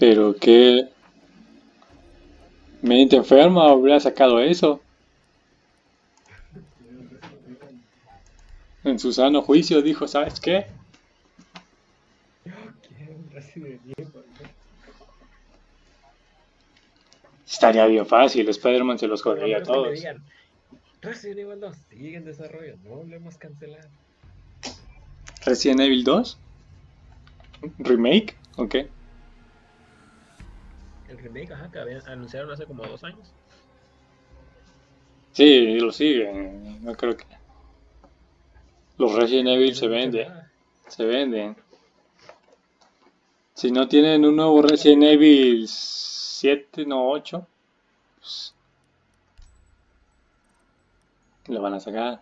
Pero qué... Mente enferma hubiera sacado eso. En su sano juicio dijo, ¿sabes qué? Estaría bien fácil, Spider-Man se los jodería a todos. Resident Evil 2 sigue en desarrollo, no lo hemos cancelado. ¿Resident Evil 2? ¿Remake? ¿O qué? El remake, ajá, que habían, anunciaron hace como dos años. Sí, lo siguen. No creo que. Los Resident Evil se venden. Se venden. Si no tienen un nuevo Resident Evil 7, no 8, pues, lo van a sacar.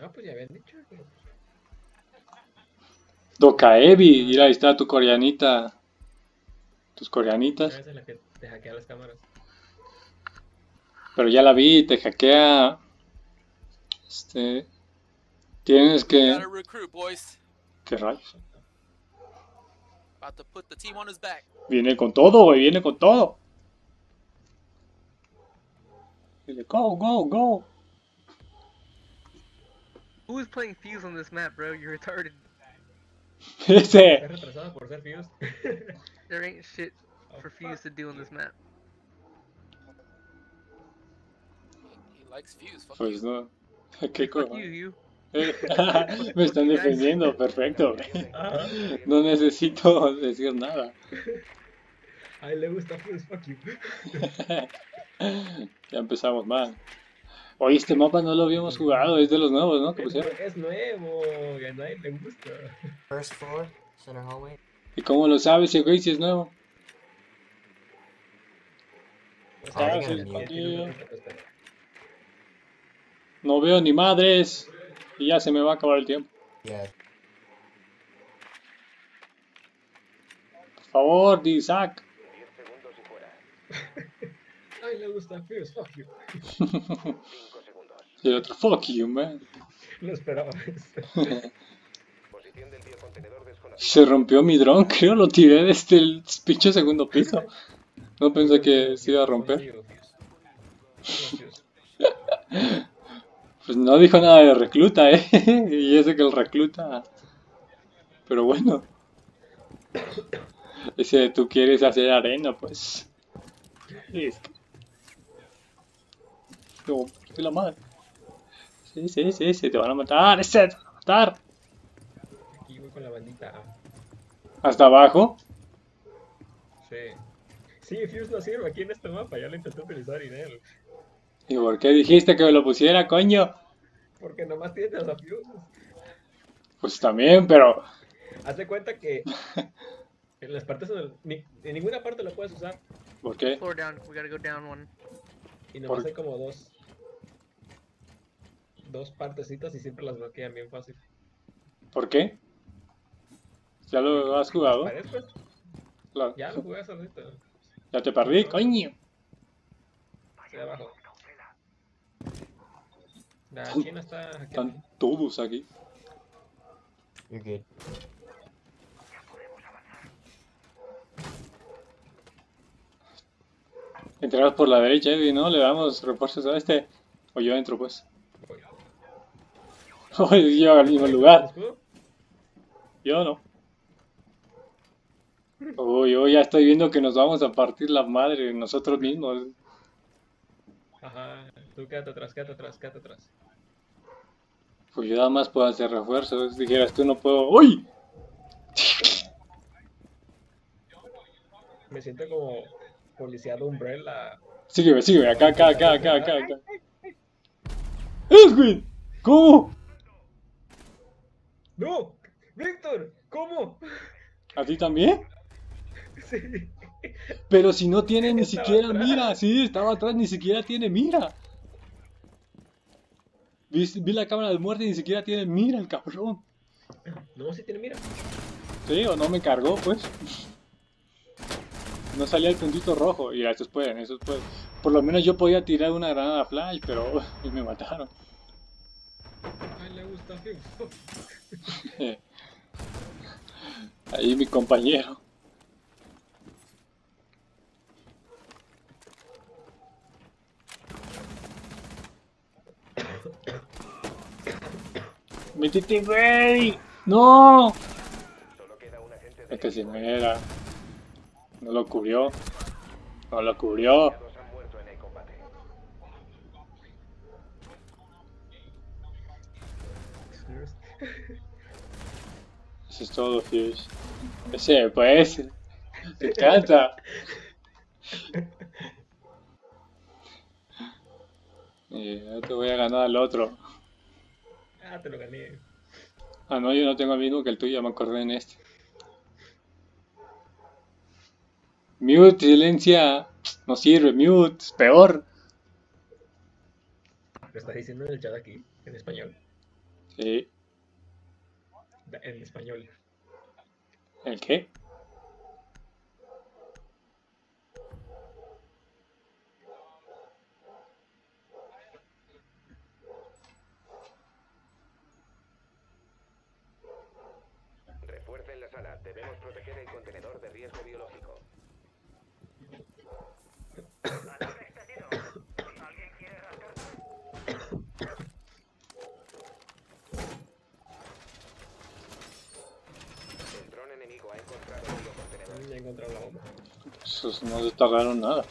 No, pues ya habían dicho. Pero... Dokaevi, mira, ahí está tu coreanita. Tus coreanitas. Esa es la que te hackea las cámaras. Pero ya la vi, te hackea. Este. Tienes que. Recruit, boys. ¿Qué rayos? About to put the team on his back. Viene con todo, güey, viene con todo. Dile, go, go, go. Who is playing Fuse on this map, bro? You're retarded. Ese. Retrasado por ser Fuse. There ain't shit for Fuse to do on this map. He likes Fuse. Fuck Pues no. ¿Qué Fuck cojo? you, you. Me están defendiendo, perfecto. No necesito decir nada. A él le gusta Fuse, fuck you. Ya empezamos mal. Oye, este mapa no lo habíamos jugado, es de los nuevos, ¿no? ¿Qué Es, es nuevo, y a nadie le gusta. First floor, center hallway. ¿Y cómo lo sabes ese güey si es nuevo? Ah, Ah. No veo ni madres. Y ya se me va a acabar el tiempo. Yeah. Por favor, Isaac. A él le gusta Fuse, fuck you. Y el otro, fuck you, man. Lo esperaba. Se rompió mi dron, creo, lo tiré desde el pinche segundo piso. No pensé que se iba a romper. Pues no dijo nada de recluta, eh. Y ese que el recluta. Pero bueno. Ese tú quieres hacer arena, pues. Es de la madre. Sí, sí, sí, sí, te van a matar, ese te van a matar. Aquí voy con la bandita. Hasta abajo. Sí. Sí, Fuse no sirve aquí en este mapa, ya lo intenté utilizar y de él. ¿Y por qué dijiste que me lo pusiera, coño? Porque nomás tienes a Fuse. Pues también, pero. Haz de cuenta que en las partes donde ni- en ninguna parte lo puedes usar ¿Por qué? Floor down. We gotta go down one. y nomás Por- hay como dos dos partecitas y siempre las bloquean bien fácil. ¿Por qué? ¿Ya lo has jugado? La- ya lo jugué hace ratito. Ya te perdí, coño. Abajo. La china está aquí. Están todos aquí. You're good. Entramos por la derecha, Eddie, ¿no? Le damos refuerzos a este. O yo entro, pues. Oye, yo al mismo lugar. Yo no. Uy, yo ya estoy viendo que nos vamos a partir la madre nosotros mismos. Ajá, tú quédate atrás, quédate atrás, quédate atrás. Pues yo nada más puedo hacer refuerzos. Dijeras tú no puedo. ¡Uy! Me siento como policía de Umbrella. Sígueme, sígueme. Acá, acá, acá, acá, acá, acá. ¡Edwin! ¿Cómo? ¡No! ¡Víctor! ¿Cómo? ¿A ti también? Sí. Pero si no tiene ni Estaba siquiera atrás. mira, sí, estaba atrás, ni siquiera tiene mira. Vi, vi la cámara de muerte y ni siquiera tiene mira el cabrón. No, sí tiene mira. Sí, o no me cargó, pues. No salía el puntito rojo. Y esos pueden, esos pueden. Por lo menos yo podía tirar una granada flash, pero y me mataron. Ay, le gusta? Ahí mi compañero. ¡Métete, güey! ¡No! Este sí me era. No lo cubrió. No lo cubrió. Eso es todo, Fuse. Ese, pues. Te encanta. Y ya te voy a ganar al otro. Ah, te lo gané. Ah, no, yo no tengo el mismo que el tuyo, me acordé en este. Mute, silencia. No sirve, mute, es peor. Lo estás diciendo en el chat aquí, en español. Sí. En español. ¿El qué? Refuercen la sala. Debemos proteger el contenedor de riesgo biológico. El dron enemigo ha encontrado el la bomba. Esos no se tardaron nada.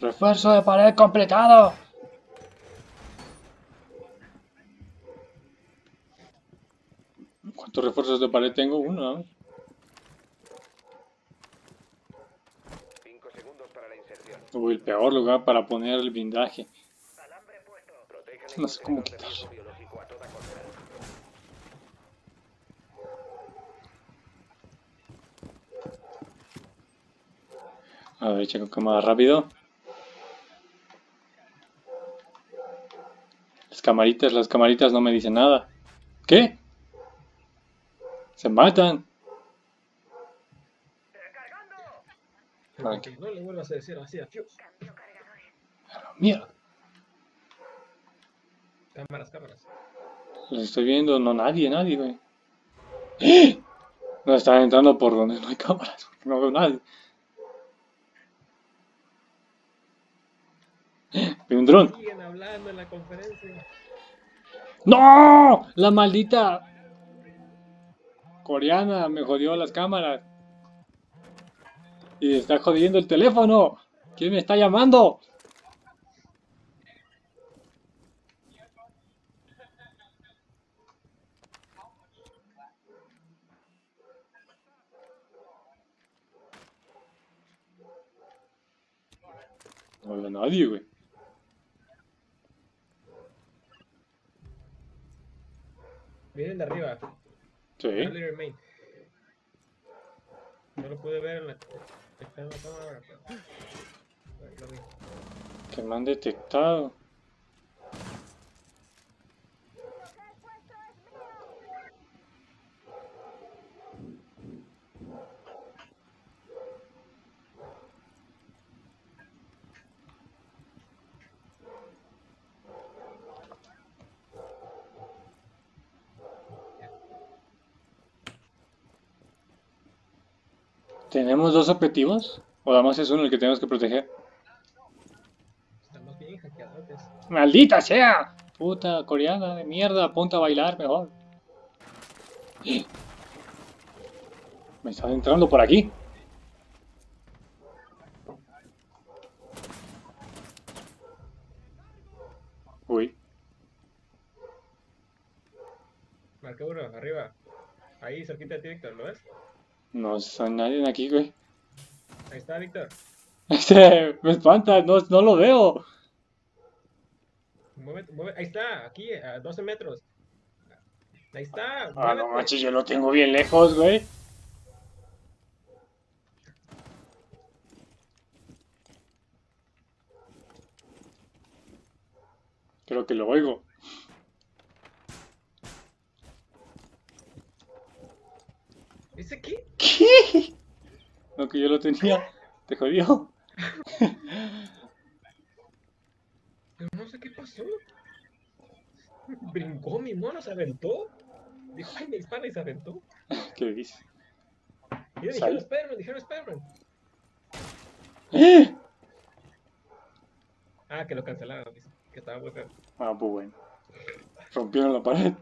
¡Refuerzo de pared completado! ¿Cuántos refuerzos de pared tengo? Uno, ¿no? Cinco segundos para la inserción. Uy, el peor lugar para poner el blindaje. No sé cómo quitarlo. riesgo biológico a toda costa. A ver, checo cámara rápido. Las camaritas, las camaritas no me dicen nada. ¿Qué? Se matan. Tranqui. No le vuelvas a decir así a Fuse. Mierda. Cámaras, cámaras. Los estoy viendo, no nadie, nadie, güey. ¡Eh! No están entrando por donde no hay cámaras, porque no veo nadie. Un dron. Siguen hablando en la conferencia. ¡No! La maldita coreana me jodió las cámaras. Y está jodiendo el teléfono. ¿Quién me está llamando? No habla nadie, güey. Vienen de arriba. Sí. No lo pude ver en la. Está en la cámara. Lo vi. Que me han detectado. ¿Tenemos dos objetivos? ¿O nada más es uno el que tenemos que proteger? Estamos bien hackeadotes. ¡Maldita sea! Puta coreana de mierda, ponte a bailar mejor. Me están entrando por aquí. Uy, Marca uno, arriba. Ahí, cerquita de ti, Víctor, ¿lo ves? No hay nadie aquí, güey. Ahí está, Víctor. Este, me espanta, no, no lo veo. Mueve, mueve. Ahí está, aquí, a 12 metros. Ahí está. Ah, no muévete. manches, yo lo tengo bien lejos, güey. Creo que lo oigo. ¿Ese qué? Que yo lo tenía. Te jodió. Pero no sé qué pasó. Brincó mi mono, se aventó. Dijo, ay, me dispara y se aventó. ¿Qué dices? Y yo dijeron Spider-Man, dijeron Spider-Man. ¡Eh! Ah, que lo cancelaron, dice. Que estaba feo. Ah, pues bueno. Rompieron la pared.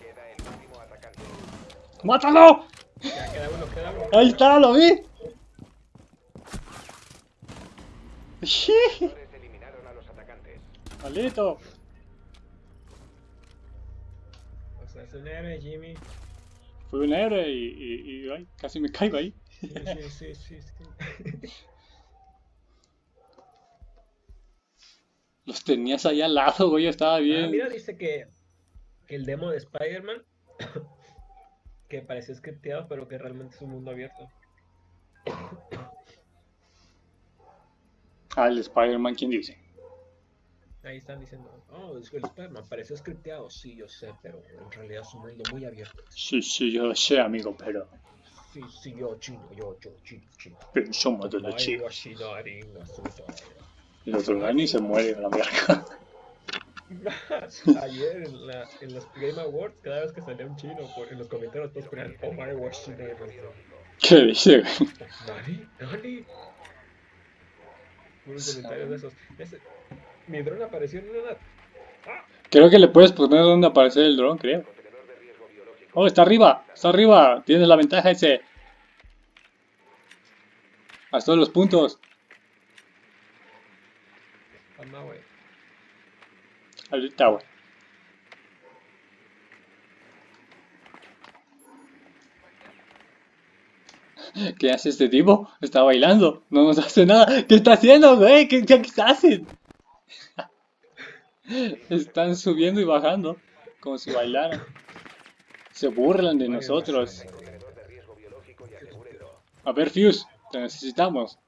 Queda el último atacante. ¡Mátalo! Ya queda uno, queda uno. Ahí está, lo vi. Eliminaron a los atacantes. Malito. O sea, es un héroe, Jimmy. Fui un héroe y, y- y, ay, casi me caigo ahí. Sí, sí, sí, sí. sí. Los tenías ahí al lado, güey, estaba Ah, bien. mira, dice que, que el demo de Spider-Man que parecía scripteado, pero que realmente es un mundo abierto. Ah, el Spider-Man, ¿quién dice? Ahí están diciendo, oh, es que el Spider-Man pareció scripteado. Sí, yo sé, pero en realidad es un mundo muy abierto. Sí, sí, yo lo sé, amigo, pero, Sí, sí, yo chino, yo, yo, chino, chino. pero somos de los. El otro Dani se muere a la verga. Ayer en, la, en los Game Awards, cada vez que salía un chino, por, en los comentarios todos ponían, oh my Yoshinorin. ¿Qué dice, güey? ¿Nani? ¿Nani? Unos comentarios de esos. Ese- mi dron apareció en una. Creo que le puedes poner donde aparecer el dron, creo. Oh, está arriba, está arriba. Tienes la ventaja ese. Haz todos los puntos. Calma, güey. ¿Qué hace este tipo? Está bailando. No nos hace nada. ¿Qué está haciendo, güey? ¿Qué, qué, qué hacen? Están subiendo y bajando. Como si bailaran. Se burlan de nosotros. A ver, Fuse, te necesitamos.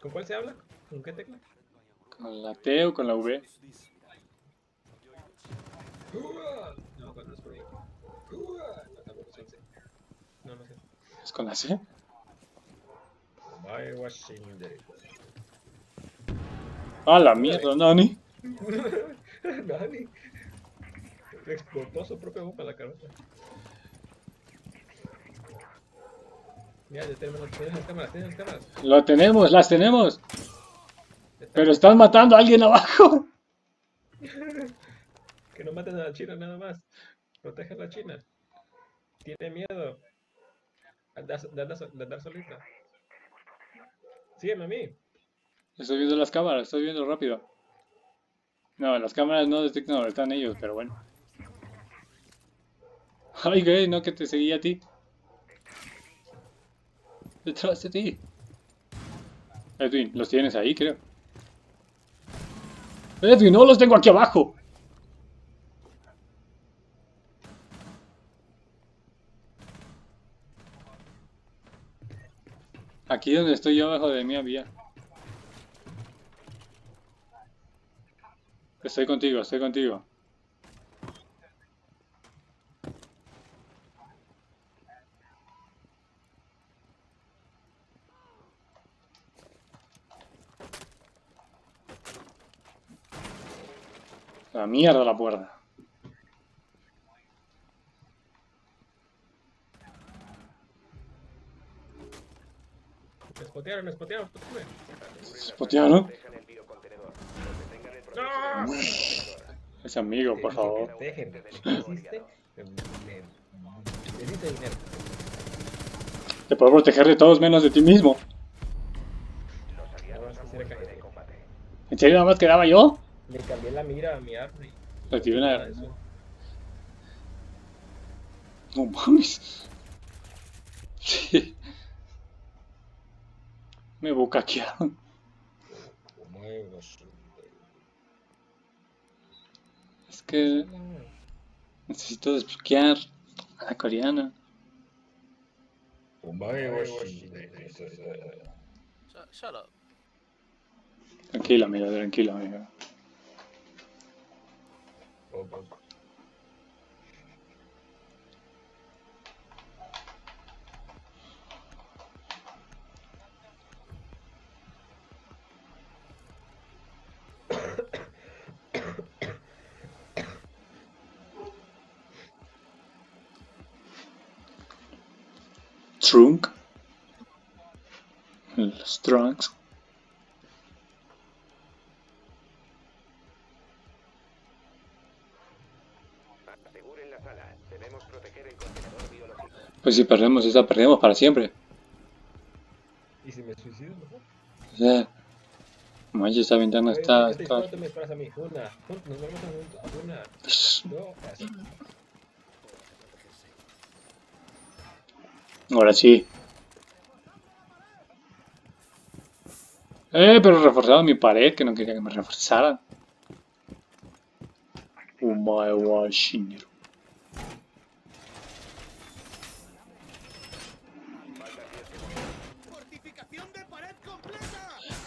¿Con cuál se habla? ¿Con qué tecla? Con la T o con la V. No, con no es por ahí. No, sé. No, no sé. ¿Es con la C? My Washington. A la mierda, Nani. Nani. Explotó su propia en la cabeza. Mira, ya tenemos tienes las cámaras, tienes las cámaras. Lo tenemos, las tenemos. Pero están matando a alguien abajo. Que no maten a la China nada más. Protejan a la China. Tiene miedo. Andar- de andar solita. Sígueme a mí. Estoy viendo las cámaras, estoy viendo rápido. No, las cámaras no detectan dónde están ellos, pero bueno. Ay, güey, no que te seguía a ti. Detrás de ti. Edwin, los tienes ahí, creo. Edwin, no los tengo aquí abajo. Aquí donde estoy yo abajo de mí había. Estoy contigo, estoy contigo. La mierda la puerta. Me spotearon, me spotearon, spotearon. ¿Spotearon? Dejan el biocontenedor. Detengan el proceso del ¡No! biocontenedor. Es amigo, por favor. Dinero. Te puedo proteger de todos menos de ti mismo. ¿En serio nada más quedaba yo? Le cambié la mira a mi arma y nada una... de eso. No mames. Sí. Me bucaquearon. Es que necesito desbloquear a la coreana. Shut, shut up. Tranquila, amiga, tranquila, amiga. Robot. Trunk. Strunks. Pues si perdemos esa, perdemos para siempre. ¿Y si me suicido mejor? O sea, manches, esta ventana está... Este está... te me disparas a mí. Una. Nos vamos a. Una. Dos. Así. Ahora sí. Eh, pero reforzado mi pared, que no quería que me reforzaran. Oh my washing.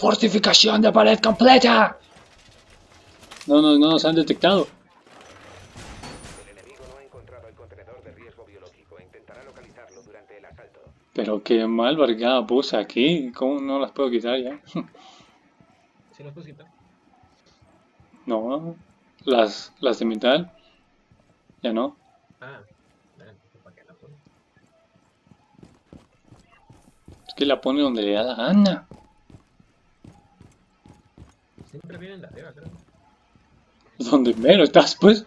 Fortificación de pared completa. No, no, no nos han detectado. El enemigo no ha encontrado el contenedor de riesgo biológico intentará localizarlo durante el asalto. Pero qué mal barrigada puse aquí. ¿Cómo no las puedo quitar ya? Si los pusiste. No, las, las de metal. Ya no. Ah. ah, ¿Para qué la pones? Es que la pone donde le da la gana. Siempre vienen de arriba, creo. Donde mero estás, pues.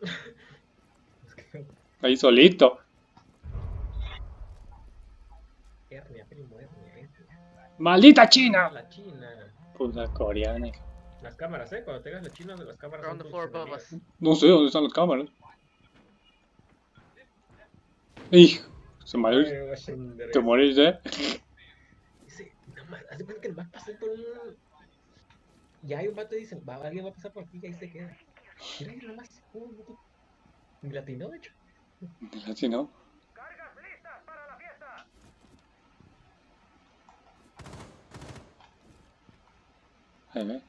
Ahí solito. Hernia, primo, hernia, hernia. ¡Maldita China! La China. Puta coreana. Las cámaras, ¿eh? Cuando tengas la China, las cámaras son tus. No sé dónde están las cámaras. Hijo, se Washington, Te morís, eh. Dice, nada más, hace cuenta que a pasar por un... Ya hay un vato y dicen, va, alguien va a pasar por aquí y ahí se queda. Mira, mira, nada más. Uh, vato. Me latinó, de hecho. Así no. Ahí ve.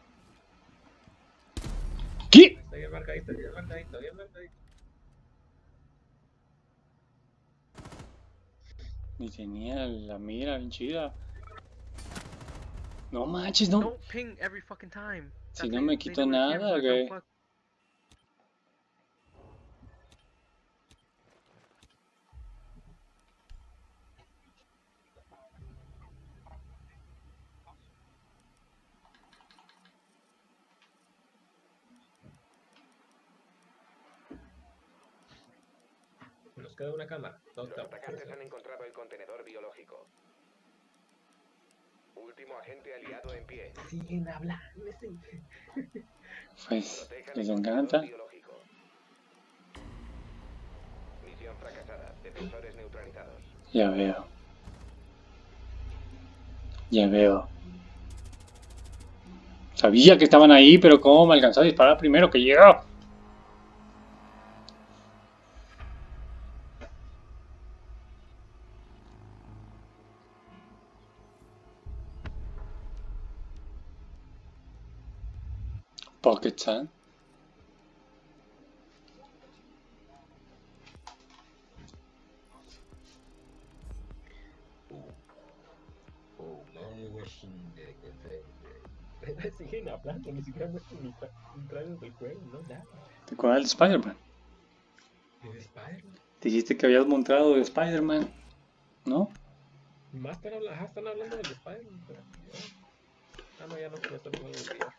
¿Qué? Está bien marcadito, bien marcadito, bien marcadito. Ni tenía la mira bien chida. No manches, no. Don't ping every fucking time. Si no me the nada, güey. Nos queda una cámara. Los atacantes han encontrado el contenedor biológico. Último agente aliado en pie. Siguen hablando. ese- Pues les encanta. Misión fracasada. Defensores neutralizados. Ya veo. Ya veo. Sabía que estaban ahí, pero ¿cómo me alcanzó a disparar primero que llegó? Oh, defender. Siguen hablando, ni siquiera muestran ni trailers del juego, no nada. ¿Te acuerdas de Spider-Man? Es Spider-Man. Dijiste que habías montado de Spider-Man, ¿no? Más están hablando, están hablando del Spider-Man, pero... Ah, no, ya no, ya está el del día.